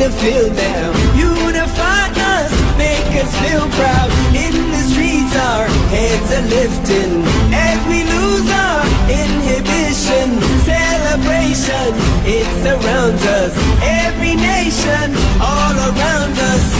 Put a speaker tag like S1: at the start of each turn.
S1: champions take the field. Unify us, make us feel proud. In the streets, our heads are lifting as we lose our inhibition. Celebration, it surrounds us. Every nation, all around us,